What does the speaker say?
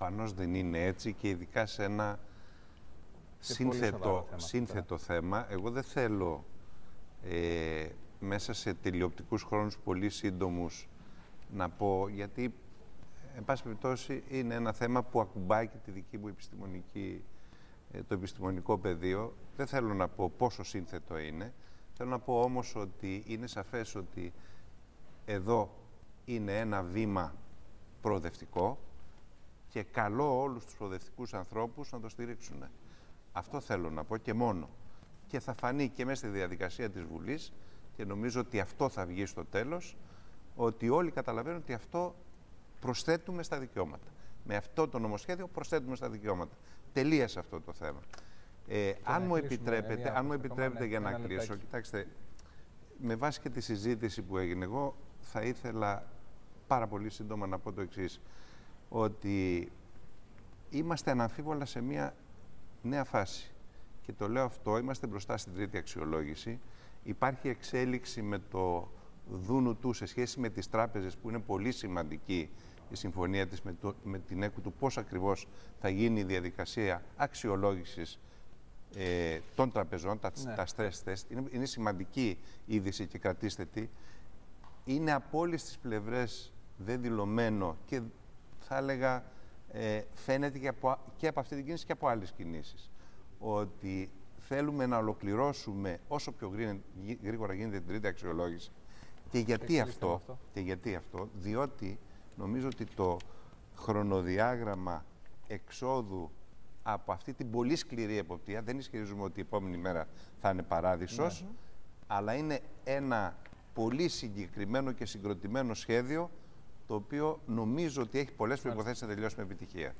Προφανώς δεν είναι έτσι και ειδικά σε ένα σύνθετο, σύνθετο θέμα. Εγώ δεν θέλω ε, μέσα σε τηλεοπτικούς χρόνους πολύ σύντομους να πω, γιατί εν πάση περιπτώσει είναι ένα θέμα που ακουμπάει και τη δική μου επιστημονική, ε, το επιστημονικό πεδίο. Δεν θέλω να πω πόσο σύνθετο είναι. Θέλω να πω όμως ότι είναι σαφές ότι εδώ είναι ένα βήμα προοδευτικό και καλό όλους τους προοδευτικούς ανθρώπους να το στηρίξουν. Αυτό θέλω να πω και μόνο. Και θα φανεί και μέσα στη διαδικασία της Βουλής και νομίζω ότι αυτό θα βγει στο τέλος, ότι όλοι καταλαβαίνουν ότι αυτό προσθέτουμε στα δικαιώματα. Με αυτό το νομοσχέδιο προσθέτουμε στα δικαιώματα. Τελείωσε αυτό το θέμα. Ε, αν, μου επιτρέπετε, αν μου επιτρέπετε για να κλείσω, κοιτάξτε, με βάση και τη συζήτηση που έγινε, εγώ θα ήθελα πάρα πολύ σύντομα να πω το εξής ότι είμαστε αναμφίβολα σε μια νέα φάση. Και το λέω αυτό, είμαστε μπροστά στην τρίτη αξιολόγηση. Υπάρχει εξέλιξη με το δούνου του σε σχέση με τις τράπεζες που είναι πολύ σημαντική η συμφωνία της με, το, με την ΕΚΟ του πώς ακριβώς θα γίνει η διαδικασία αξιολόγησης ε, των τραπεζών, τα, ναι. τα stress test. Είναι, είναι σημαντική είδηση και κρατήστε τι. Είναι από όλες τις πλευρές δεν δηλωμένο και θα έλεγα ε, φαίνεται και από, και από αυτή την κίνηση και από άλλες κινήσεις ότι θέλουμε να ολοκληρώσουμε όσο πιο γρήγορα γίνεται την τρίτη αξιολόγηση και γιατί αυτό, και γιατί αυτό, διότι νομίζω ότι το χρονοδιάγραμμα εξόδου από αυτή την πολύ σκληρή εποπτεία, δεν ισχυρίζουμε ότι η επόμενη μέρα θα είναι παράδεισος, ναι. αλλά είναι ένα πολύ συγκεκριμένο και συγκροτημένο σχέδιο το οποίο νομίζω ότι έχει πολλές προϋποθέσεις να τελειώσει με επιτυχία.